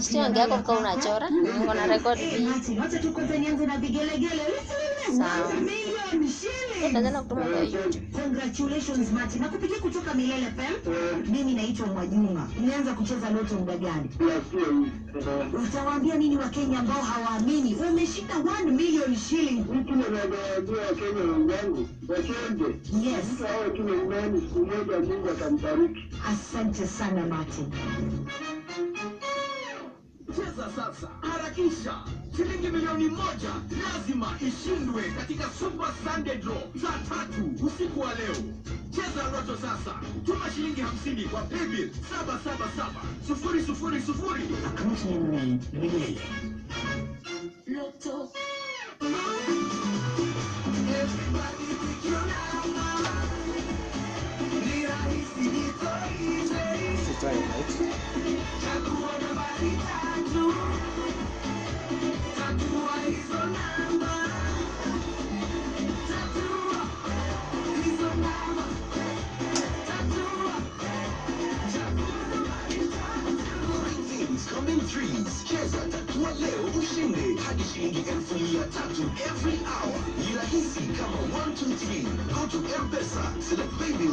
Sio yako kwa analala unachora, hapa. niko na record hii. Acha tu kwanza nianze na vigelegele. Sawa. Tazama kutuma kwa YouTube. Congratulations Mati. Nakupigia kutoka Milele FM. Mimi naitwa Mwajuma. Nilianza kucheza loto muda gani? Utawaambia nini Wakenya ambao hawaamini? Umeshinda 1 million shilling. Mtu anawaambia Wakenya wenzangu wacheze, Yes. Hao awe tu na imani, siku moja Mungu atambariki. Asante sana Martin. Sasa, harakisha! Shilingi milioni moja lazima ishindwe katika Super Sunday Draw saa tatu usiku wa leo. Cheza Loto sasa, tuma shilingi hamsini kwa paybill saba saba saba sufuri sufuri sufuri. Loto. Threes. Cheza tatua leo ushinde hadi shilingi elfu mia tatu every hour. Ni rahisi kama 1 2 3. Go to M-Pesa, select baby